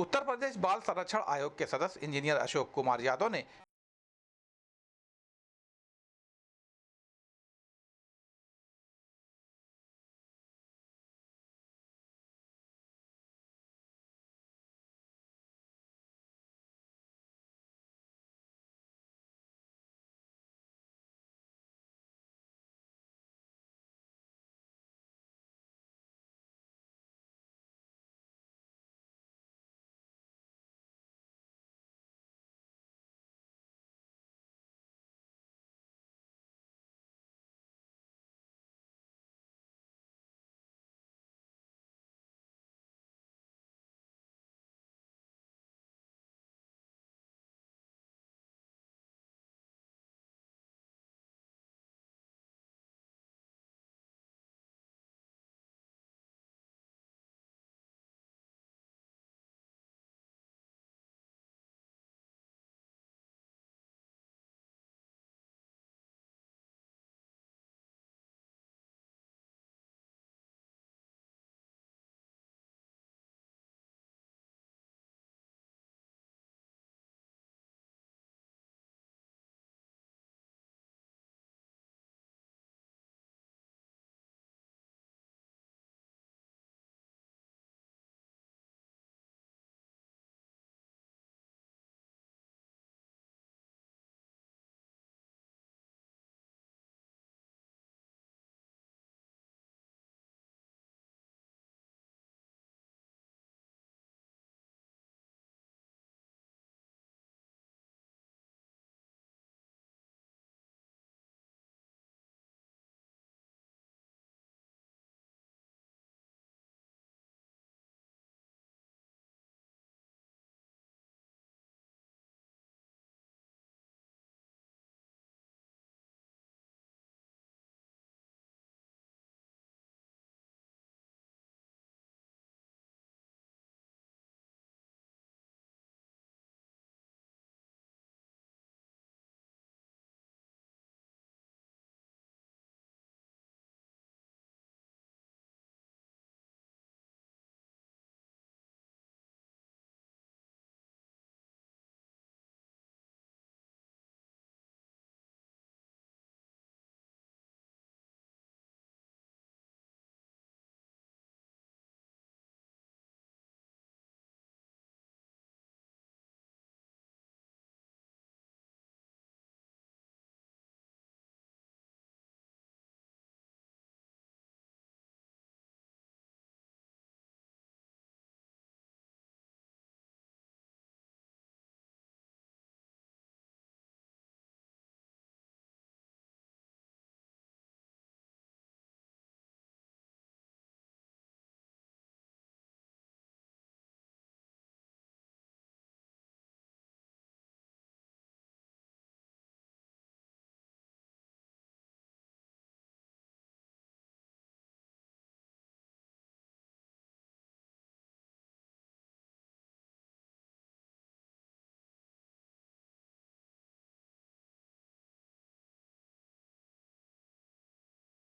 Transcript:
उत्तर प्रदेश बाल संरक्षण आयोग के सदस्य इंजीनियर अशोक कुमार यादव ने